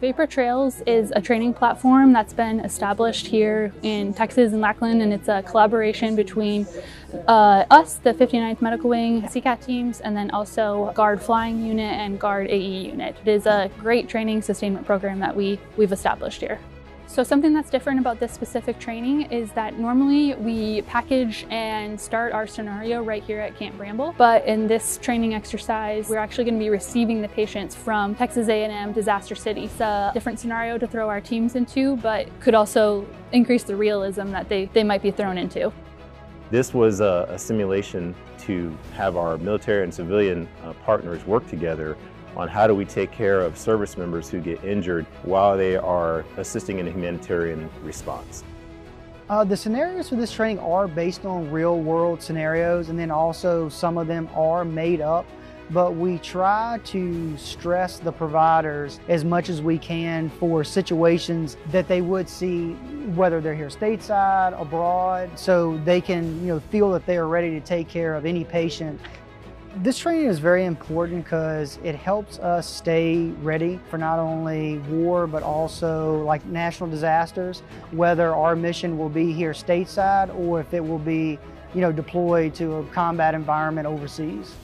Vapor Trails is a training platform that's been established here in Texas and Lackland, and it's a collaboration between uh, us, the 59th Medical Wing CCAT teams, and then also Guard Flying Unit and Guard AE Unit. It is a great training sustainment program that we, we've established here. So something that's different about this specific training is that normally we package and start our scenario right here at Camp Bramble, but in this training exercise, we're actually going to be receiving the patients from Texas A&M Disaster City. It's a different scenario to throw our teams into, but could also increase the realism that they, they might be thrown into. This was a, a simulation to have our military and civilian uh, partners work together on how do we take care of service members who get injured while they are assisting in a humanitarian response. Uh, the scenarios for this training are based on real world scenarios and then also some of them are made up but we try to stress the providers as much as we can for situations that they would see whether they're here stateside, abroad, so they can you know feel that they are ready to take care of any patient this training is very important because it helps us stay ready for not only war but also like national disasters, whether our mission will be here stateside or if it will be, you know, deployed to a combat environment overseas.